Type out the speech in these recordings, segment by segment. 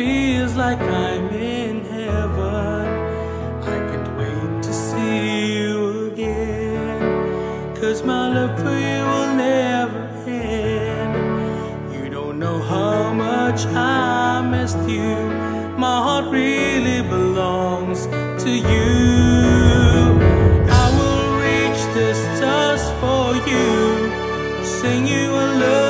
Feels like I'm in heaven. I can't wait to see you again. Cause my love for you will never end. You don't know how much I missed you. My heart really belongs to you. I will reach the stars for you, sing you a lullaby.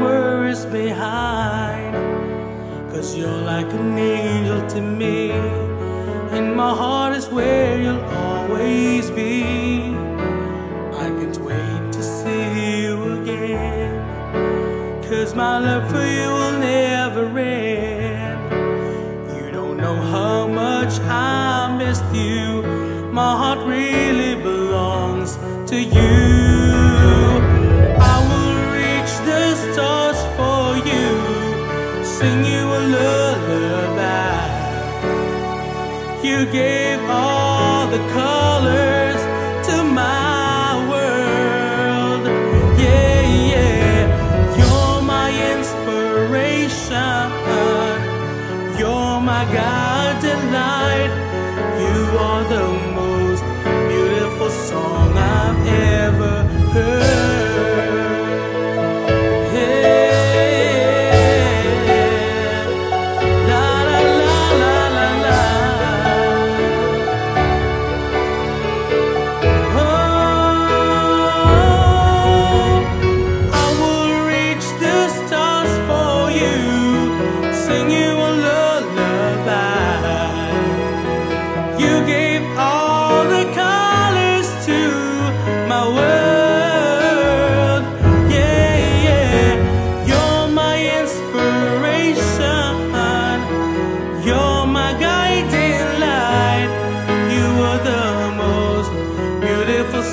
worries behind. Cause you're like an angel to me, and my heart is where you'll always be. I can't wait to see you again. Cause my love for you will never end. You don't know how much I missed you. My heart really belongs to you. Sing you a lullaby. You gave all the colors to my world. Yeah, yeah. You're my inspiration. You're my guiding light.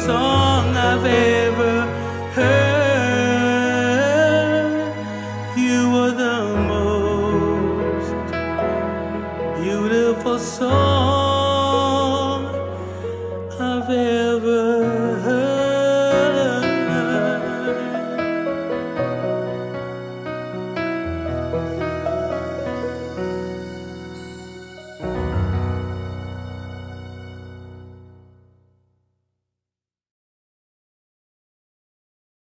Song I've ever heard. You are the most beautiful song.